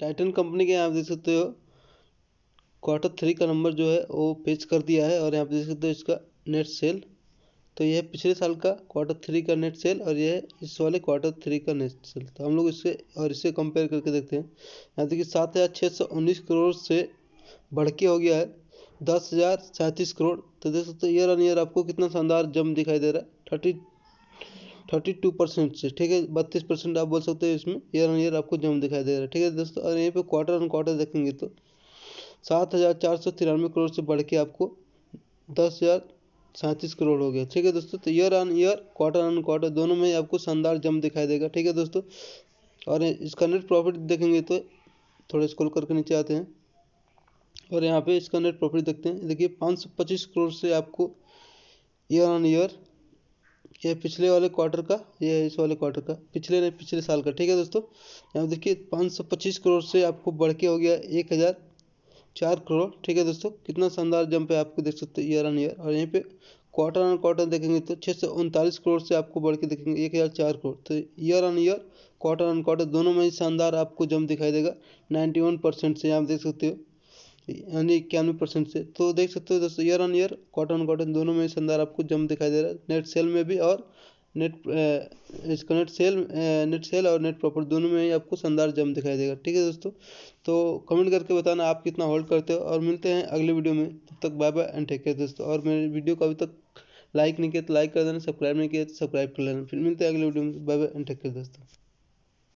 Titan company के यहाँ देख सकते हो क्वार्टर थ्री का नंबर जो है, वो पेश कर दिया है और यहाँ पे देख सकते हो इसका नेट सेल तो यह पिछले साल का क्वार्टर थ्री का नेट सेल और यह इस वाले क्वार्टर थ्री का नेट सेल तो हम लोग इससे और इससे कंपेयर करके देखते हैं। यहाँ देखिए सात हज़ार छः सौ उन्नीस करोड़ से बढ़ के हो गया है, दस हज़ार सैंतीस करोड़। तो देख सकते हो ईयर ऑन ईयर आपको कितना शानदार जम दिखाई दे रहा है। थर्टी थर्टी टू परसेंट से, ठीक है? बत्तीस परसेंट आप बोल सकते हो इसमें। ईयर ऑन ईयर आपको जम दिखाई दे रहा है, ठीक है दोस्तों? और यहीं पे क्वार्टर ऑन क्वार्टर देखेंगे तो सात हज़ार चार सौ तिरानवे करोड़ से बढ़ के आपको दस हज़ार सैंतीस करोड़ हो गया, ठीक है दोस्तों? तो year on year quarter on quarter दोनों में आपको शानदार जम दिखाई देगा, ठीक है दोस्तों? और इसका नेट प्रॉफिट देखेंगे तो थोड़े स्क्रॉल करके नीचे आते हैं। और यहाँ पे इसका नेट प्रॉफिट देखते हैं। देखिए, पाँच सौ पच्चीस करोड़ से आपको ईयर ऑन ईयर ये पिछले वाले क्वार्टर का, ये इस वाले क्वार्टर का, पिछले नहीं, पिछले साल का, ठीक है दोस्तों? यहाँ देखिए, पाँच सौ पच्चीस करोड़ से आपको बढ़ के हो गया एक हज़ार चार करोड़, ठीक है दोस्तों? कितना शानदार जंप है आपको देख सकते हैं ईयर ऑन ईयर और यहीं पे क्वार्टर ऑन क्वार्टर देखेंगे तो छः सौ उनतालीस करोड़ से आपको बढ़ के देखेंगे, एक हज़ार चार करोड़। तो year on year quarter on quarter दोनों में ही शानदार आपको जंप दिखाई देगा नाइन्टी वन परसेंट से, आप देख सकते हो। यानी इक्यानवे परसेंट से। तो देख सकते हो दोस्तों year on year quarter on quarter दोनों में शानदार आपको जम दिखाई दे रहा है। नेट सेल में भी और नेट इसका नेट सेल नेट सेल और नेट प्रॉफिट दोनों में ही आपको शानदार जम दिखाई देगा। ठीक है दोस्तों? तो कमेंट करके बताना आप कितना होल्ड करते हो और मिलते हैं अगले वीडियो में। तब तक bye bye and take care दोस्तों। और मेरे वीडियो को अभी तक लाइक नहीं किया तो लाइक कर देना सब्सक्राइब नहीं किया तो सब्सक्राइब कर लेना। फिर मिलते हैं अगले वीडियो में। Bye bye and take care दोस्तों।